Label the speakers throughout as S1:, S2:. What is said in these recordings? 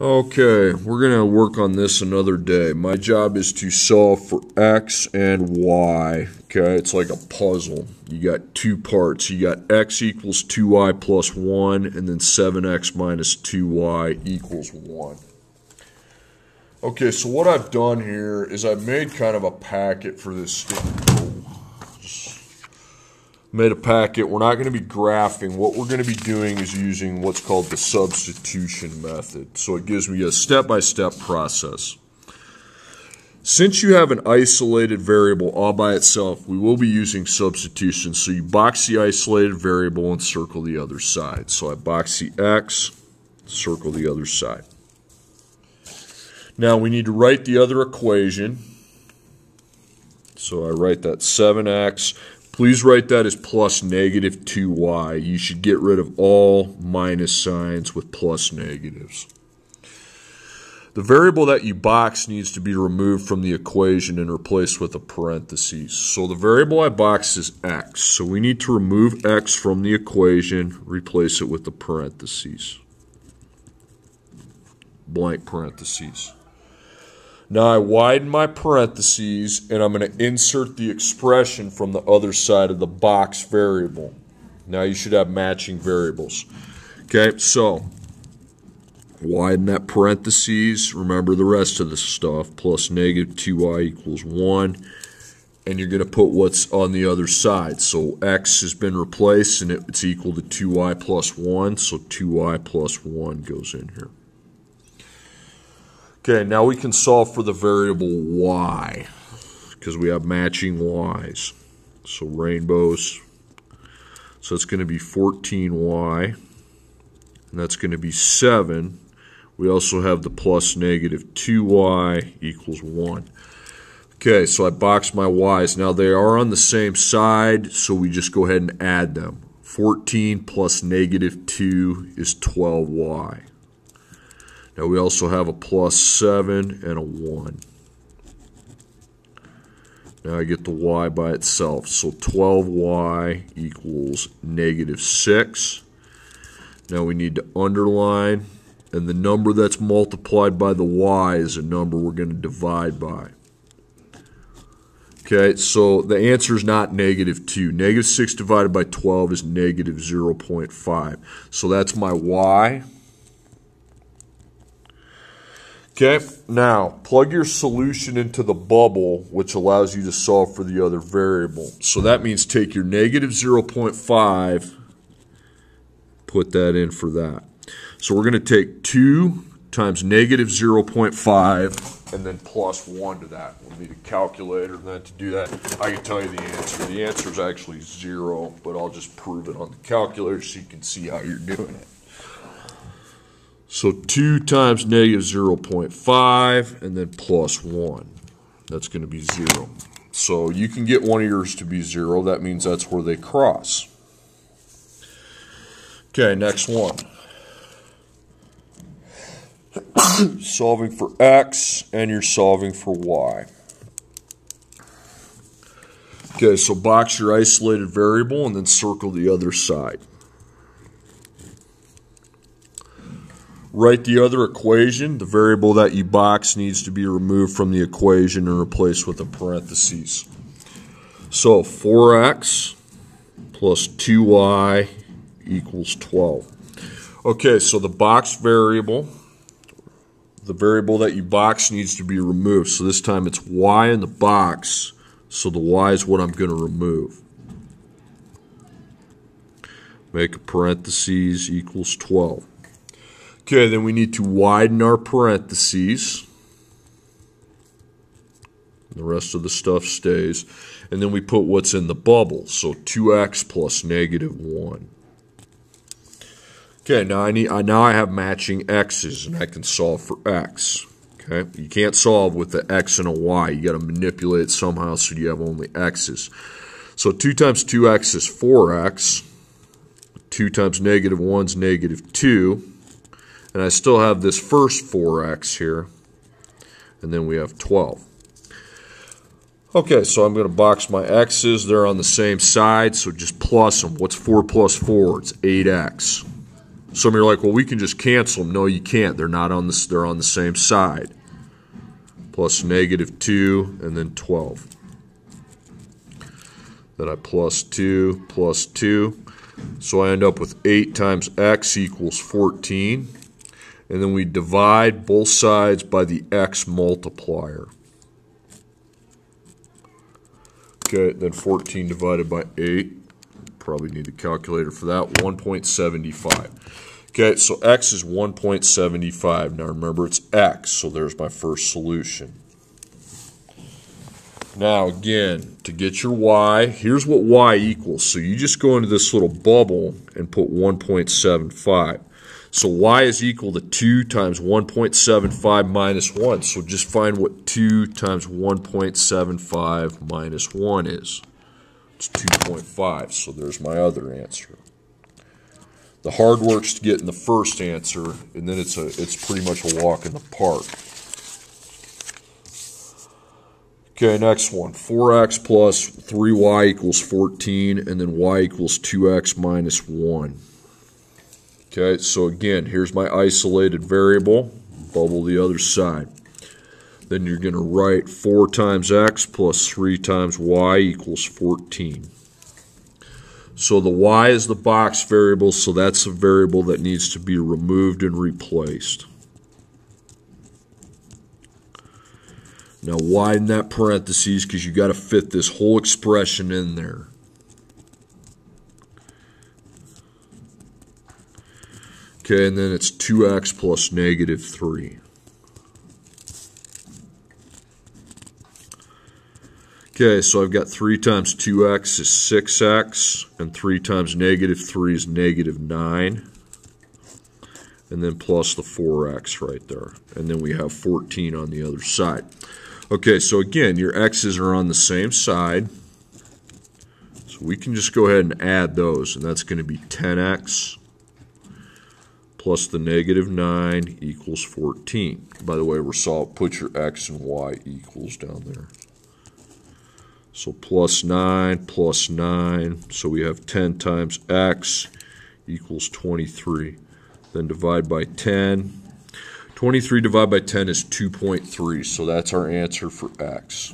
S1: Okay, we're going to work on this another day. My job is to solve for x and y. Okay, it's like a puzzle. You got two parts. You got x equals 2y plus 1, and then 7x minus 2y equals 1. Okay, so what I've done here is I've made kind of a packet for this made a packet. We're not going to be graphing. What we're going to be doing is using what's called the substitution method. So it gives me a step-by-step process. Since you have an isolated variable all by itself, we will be using substitution. So you box the isolated variable and circle the other side. So I box the x, circle the other side. Now we need to write the other equation. So I write that 7x Please write that as plus negative 2y. You should get rid of all minus signs with plus negatives. The variable that you box needs to be removed from the equation and replaced with a parenthesis. So the variable I box is x. So we need to remove x from the equation, replace it with the parenthesis. Blank parentheses. Now I widen my parentheses and I'm going to insert the expression from the other side of the box variable. Now you should have matching variables. Okay, so widen that parentheses. Remember the rest of the stuff. Plus negative 2y equals 1. And you're going to put what's on the other side. So x has been replaced and it's equal to 2y plus 1. So 2y plus 1 goes in here. Okay, now we can solve for the variable y because we have matching y's. So rainbows. So it's going to be 14y, and that's going to be 7. We also have the plus negative 2y equals 1. Okay, so I box my y's. Now they are on the same side, so we just go ahead and add them. 14 plus negative 2 is 12y. Now we also have a plus 7 and a 1. Now I get the y by itself. So 12y equals negative 6. Now we need to underline, and the number that's multiplied by the y is a number we're going to divide by. Okay, so the answer is not negative 2. Negative 6 divided by 12 is negative 0.5. So that's my y. Okay, now plug your solution into the bubble, which allows you to solve for the other variable. So that means take your negative 0.5, put that in for that. So we're going to take 2 times negative 0.5 and then plus 1 to that. We'll need a calculator then to do that. I can tell you the answer. The answer is actually 0, but I'll just prove it on the calculator so you can see how you're doing it. So 2 times negative 0.5 and then plus 1. That's going to be 0. So you can get one of yours to be 0. That means that's where they cross. Okay, next one. solving for x and you're solving for y. Okay, so box your isolated variable and then circle the other side. Write the other equation. The variable that you box needs to be removed from the equation and replaced with a parenthesis. So 4x plus 2y equals 12. Okay, so the box variable, the variable that you box needs to be removed. So this time it's y in the box, so the y is what I'm going to remove. Make a parentheses equals 12. Okay, then we need to widen our parentheses. The rest of the stuff stays. And then we put what's in the bubble. So 2x plus negative 1. Okay, now I need now I have matching x's and I can solve for x. Okay, you can't solve with the x and a y. You got to manipulate it somehow so you have only x's. So 2 times 2x is 4x. 2 times negative 1 is negative 2. And I still have this first 4x here. And then we have 12. Okay, so I'm going to box my x's. They're on the same side, so just plus them. What's 4 plus 4? It's 8x. Some of you are like, well, we can just cancel them. No, you can't. They're not on the, they're on the same side. Plus negative 2 and then 12. Then I plus 2 plus 2. So I end up with 8 times x equals 14. And then we divide both sides by the x multiplier. Okay, then 14 divided by 8. Probably need a calculator for that. 1.75. Okay, so x is 1.75. Now remember it's x, so there's my first solution. Now again, to get your y, here's what y equals. So you just go into this little bubble and put 1.75. So y is equal to 2 times 1.75 minus 1. So just find what 2 times 1.75 minus 1 is. It's 2.5. So there's my other answer. The hard work's to get in the first answer, and then it's a it's pretty much a walk in the park. Okay, next one. 4x plus 3y equals 14, and then y equals 2x minus 1. Okay, so again, here's my isolated variable. Bubble the other side. Then you're going to write 4 times x plus 3 times y equals 14. So the y is the box variable, so that's a variable that needs to be removed and replaced. Now widen that parentheses because you got to fit this whole expression in there. Okay, and then it's 2x plus negative 3. Okay, so I've got 3 times 2x is 6x, and 3 times negative 3 is negative 9. And then plus the 4x right there. And then we have 14 on the other side. Okay, so again, your x's are on the same side. So we can just go ahead and add those, and that's going to be 10x plus the negative 9 equals 14. By the way, we're solved. Put your x and y equals down there. So plus 9 plus 9. So we have 10 times x equals 23. Then divide by 10. 23 divided by 10 is 2.3, so that's our answer for x.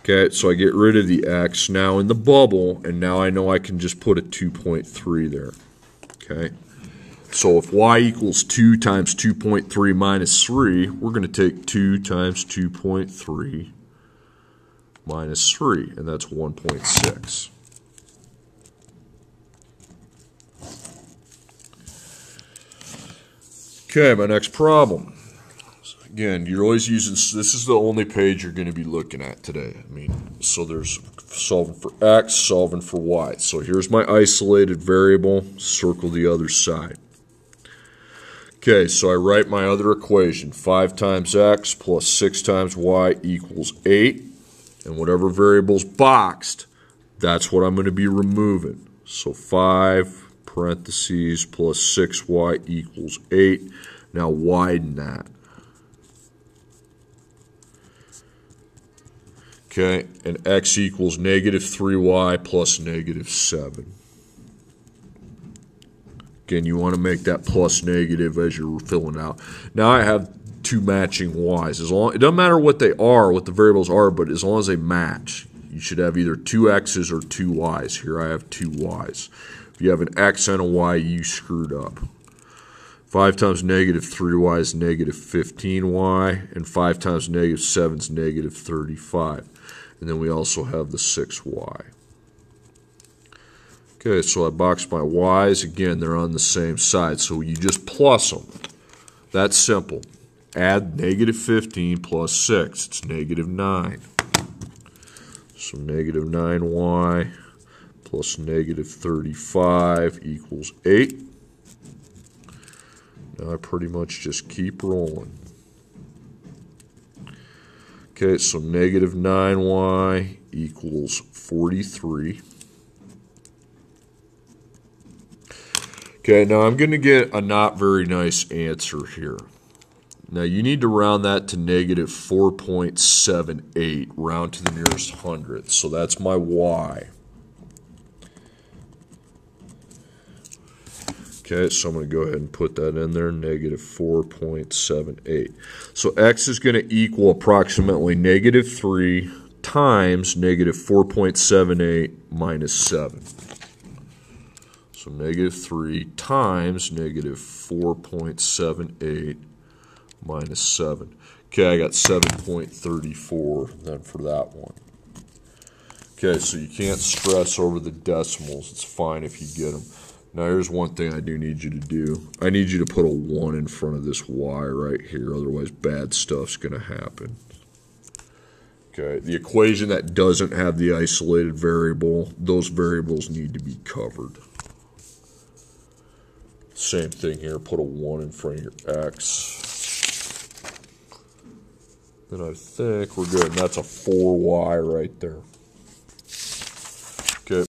S1: Okay, so I get rid of the x now in the bubble, and now I know I can just put a 2.3 there. Okay, so if y equals 2 times 2.3 minus 3, we're going to take 2 times 2.3 minus 3, and that's 1.6. Okay, my next problem. Again, you're always using, this is the only page you're going to be looking at today. I mean, so there's solving for x, solving for y. So here's my isolated variable, circle the other side. Okay, so I write my other equation. 5 times x plus 6 times y equals 8. And whatever variable's boxed, that's what I'm going to be removing. So 5 parentheses plus 6y equals 8. Now widen that. Okay, and x equals negative 3y plus negative 7. Again, you want to make that plus negative as you're filling out. Now I have two matching y's. As long, it doesn't matter what they are, what the variables are, but as long as they match, you should have either two x's or two y's. Here I have two y's. If you have an x and a y, you screwed up. 5 times negative 3y is negative 15y, and 5 times negative 7 is negative 35. And then we also have the 6y. Okay, so I boxed my y's. Again, they're on the same side, so you just plus them. That's simple. Add negative 15 plus 6. It's negative 9. So negative 9y plus negative 35 equals 8. Now I pretty much just keep rolling. Okay, so negative 9y equals 43. Okay, now I'm going to get a not very nice answer here. Now you need to round that to negative 4.78, round to the nearest hundredth. So that's my y. Okay, so I'm going to go ahead and put that in there, negative 4.78. So x is going to equal approximately negative 3 times negative 4.78 minus 7. So negative 3 times negative 4.78 minus 7. Okay, I got 7.34 then for that one. Okay, so you can't stress over the decimals. It's fine if you get them. Now, here's one thing I do need you to do. I need you to put a 1 in front of this y right here, otherwise bad stuff's going to happen. Okay, the equation that doesn't have the isolated variable, those variables need to be covered. Same thing here, put a 1 in front of your x. Then I think we're good, and that's a 4y right there.